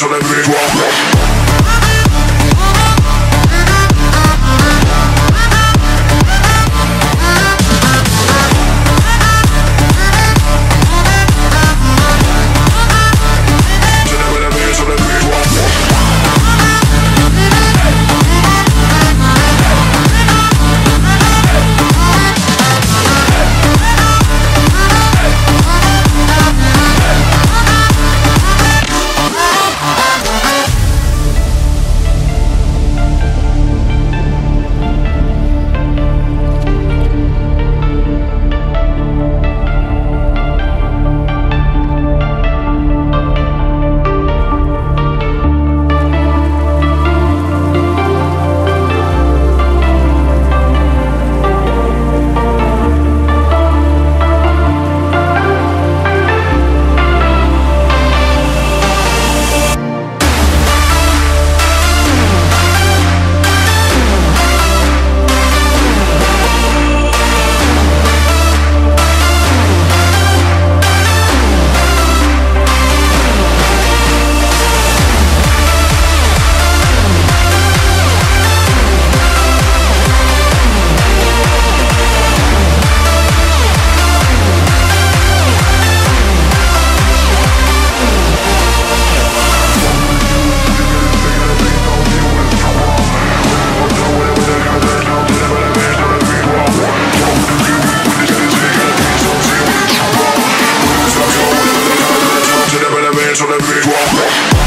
dance on every drop. baby.